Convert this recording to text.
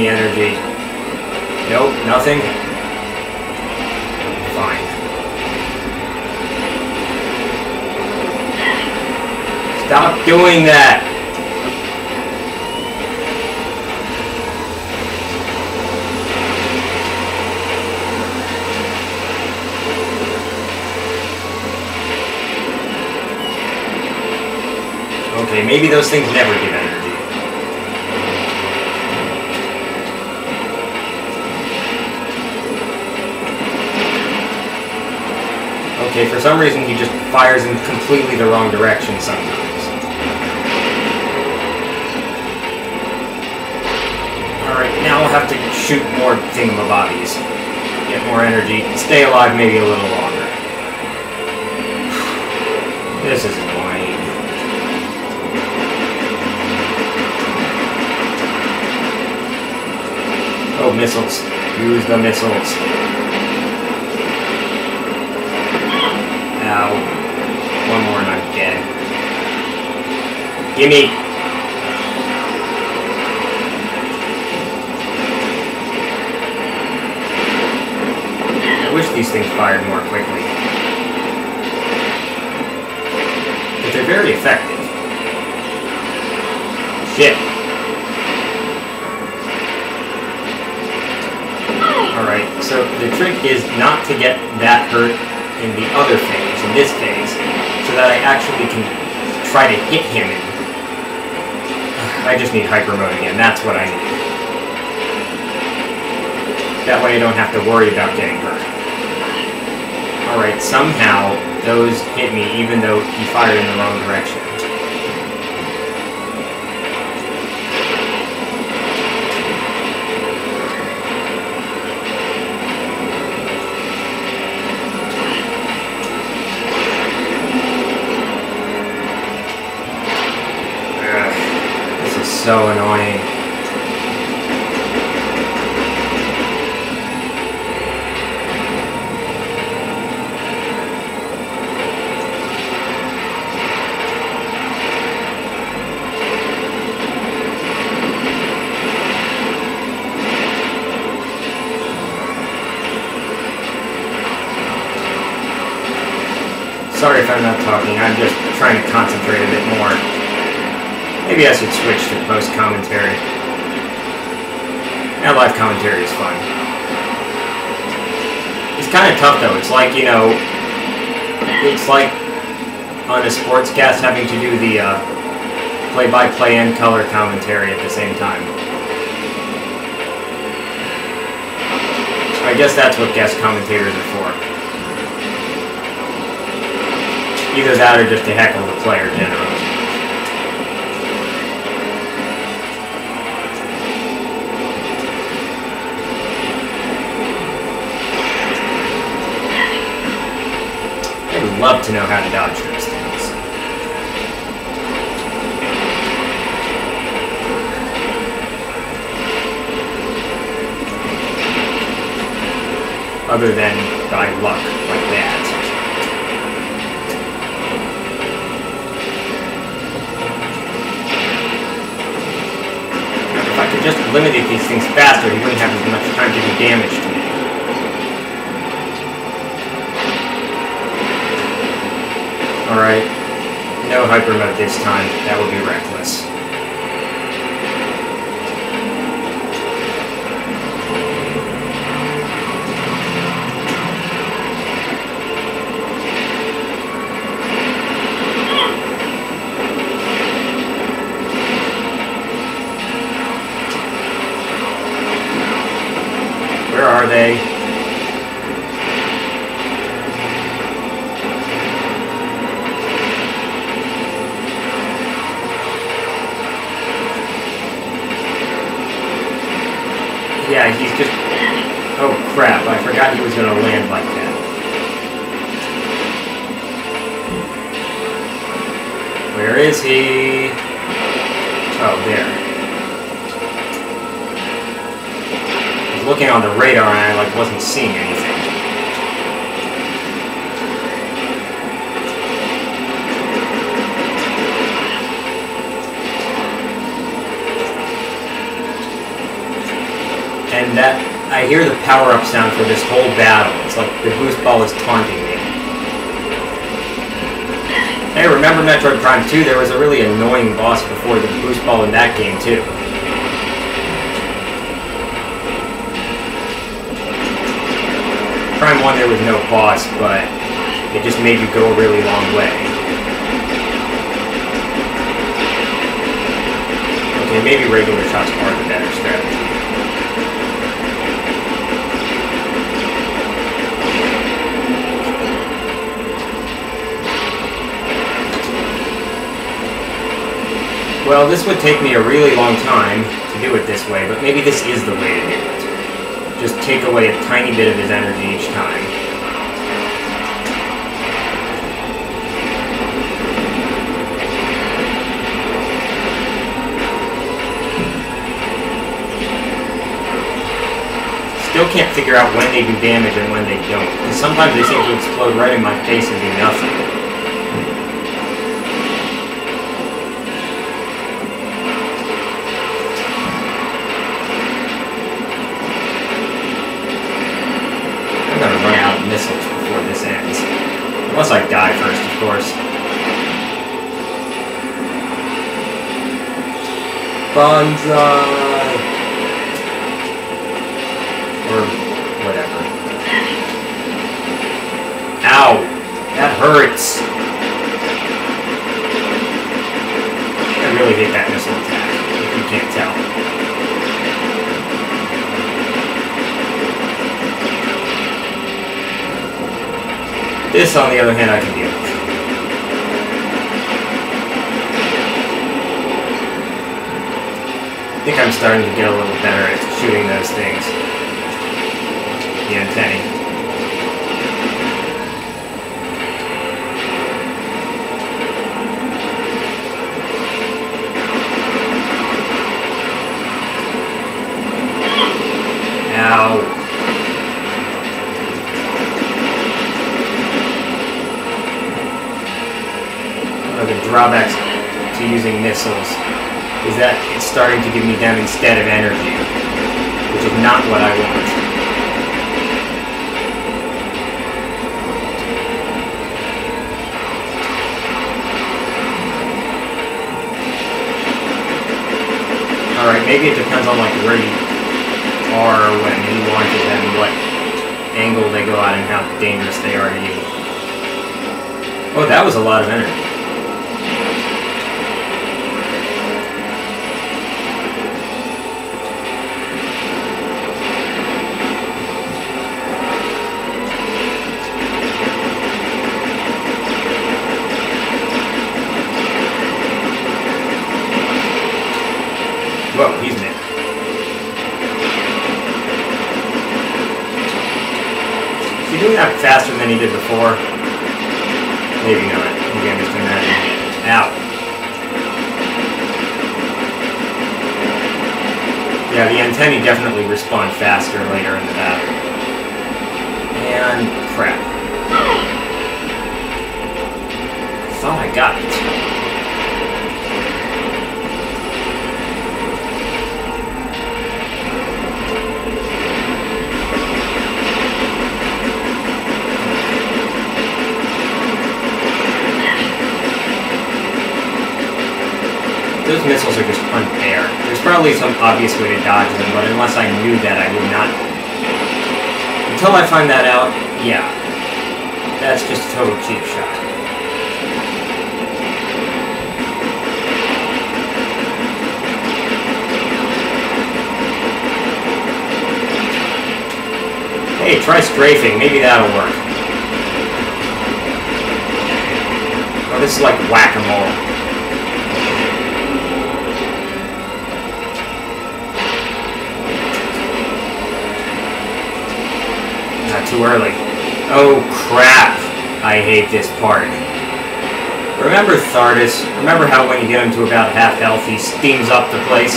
me energy. Nope, nothing. Fine. Stop doing that! Okay, maybe those things never give energy. For some reason he just fires in completely the wrong direction sometimes. Alright, now I'll have to shoot more thingamabobbies. Get more energy, stay alive maybe a little longer. This is annoying. Oh, missiles. Use the missiles. One more and I'm dead. Gimme! I wish these things fired more quickly. But they're very effective. Shit. Alright, so the trick is not to get that hurt in the other phase, in this phase, so that I actually can try to hit him. I just need hyper mode again, that's what I need. That way I don't have to worry about getting hurt. Alright, somehow those hit me even though he fired in the wrong direction. Ugh, this is so annoying. Sorry if I'm not talking, I'm just trying to concentrate a bit more. Maybe I should switch to post commentary. Now live commentary is fun. It's kind of tough though. It's like, you know, it's like on a sportscast having to do the uh, play-by-play and color commentary at the same time. I guess that's what guest commentators are for. Either that or just to heckle the player generally. Love to know how to dodge those things. Other than by luck, like that. If I could just eliminate these things faster, he wouldn't have as much time to do damage to me. Alright. No hyper mode this time. That would be reckless. Where are they? Yeah, he's just... Oh crap, I forgot he was gonna land like that. Where is he? Oh, there. I was looking on the radar and I like wasn't seeing anything. That I hear the power-up sound for this whole battle. It's like the boost ball is taunting me. Hey, remember Metroid Prime 2? There was a really annoying boss before the boost ball in that game, too. Prime 1 there was no boss, but it just made you go a really long way. Okay, maybe regular shots are the better strategy. Well, this would take me a really long time to do it this way, but maybe this is the way to do it. Just take away a tiny bit of his energy each time. Still can't figure out when they do damage and when they don't, because sometimes they seem to explode right in my face and do nothing. Unless I die first, of course. Banzai! Or whatever. Ow! That hurts! I really hate that missile attack, if you can't tell. This, on the other hand, I can deal with. I think I'm starting to get a little better at shooting those things. The antennae. Ow. Drawbacks to using missiles is that it's starting to give me them instead of energy, which is not what I want. Alright, maybe it depends on like where you are when he launches them, what angle they go at and how dangerous they are to you. Oh, that was a lot of energy. Whoa, he's Nick. Is he doing that faster than he did before? Maybe not. Maybe I'm just imagining it. Ow. Yeah, the antennae definitely respond faster later in the battle. And crap. I thought I got it. Those missiles are just unfair. There's probably some obvious way to dodge them, but unless I knew that, I would not... Until I find that out, yeah. That's just a total cheap shot. Hey, try strafing. Maybe that'll work. Oh, this is like whack-a-mole. Early. Oh crap! I hate this part. Remember Thardus? Remember how when you get him to about half health, he steams up the place?